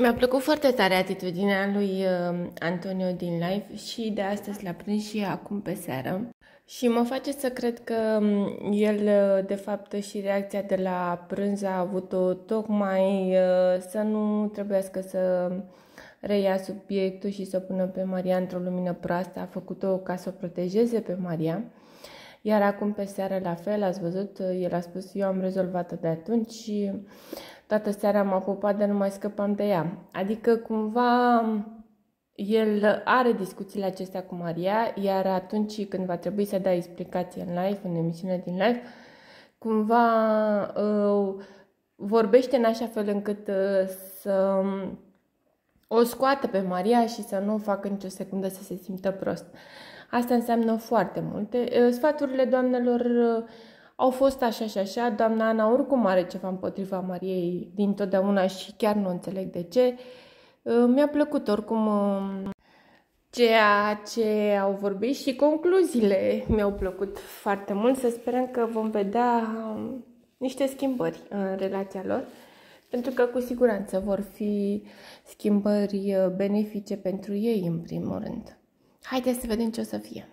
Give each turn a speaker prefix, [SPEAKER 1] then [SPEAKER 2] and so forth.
[SPEAKER 1] Mi-a plăcut foarte tare atitudinea lui uh, Antonio din live și de astăzi la prânz și acum pe seară. Și mă face să cred că um, el, uh, de fapt, și reacția de la prânz a avut-o tocmai uh, să nu trebuiască să reia subiectul și să pună pe Maria într-o lumină proastă. A făcut-o ca să o protejeze pe Maria. Iar acum pe seară la fel, ați văzut, el a spus, eu am rezolvat-o de atunci și toată seara m-a pupat de nu mai scăpam de ea. Adică cumva el are discuțiile acestea cu Maria, iar atunci când va trebui să dea explicații în live, în emisiune din live, cumva uh, vorbește în așa fel încât uh, să o scoată pe Maria și să nu o facă nicio secundă să se simtă prost. Asta înseamnă foarte multe. Uh, sfaturile doamnelor uh, au fost așa și așa. Doamna Ana oricum are ceva împotriva Mariei din totdeauna și chiar nu înțeleg de ce. Uh, mi-a plăcut oricum uh, ceea ce au vorbit și concluziile mi-au plăcut foarte mult. Să sperăm că vom vedea um, niște schimbări în relația lor, pentru că cu siguranță vor fi schimbări uh, benefice pentru ei în primul rând. Haideți să vedem ce o să fie.